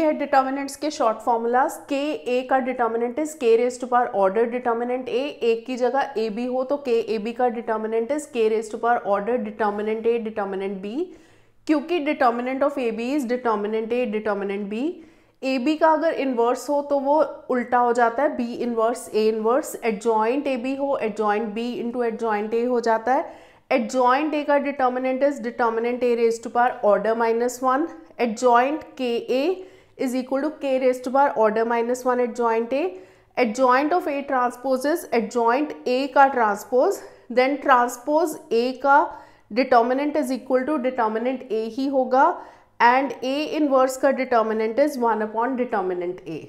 है डिटर्मिनेंट्स के short formulas के ए का determinant is K raise to power order determinant A एक की जगह ए बी हो तो के ए बी का determinant is K raise to power order determinant A determinant B क्योंकि determinant of A B is determinant A determinant B A B का अगर इन्वर्स हो तो वो उल्टा हो जाता है B inverse A inverse adjoint A B हो adjoint B into adjoint A हो जाता है. एडजॉइंट ए का determinant is determinant A raise to power order minus one adjoint K A is equal to k raised to power order minus 1 adjoint A. Adjoint of A transpose is adjoint A का transpose then transpose A का determinant is equal to determinant A ही होगा and A inverse का determinant is 1 upon determinant A.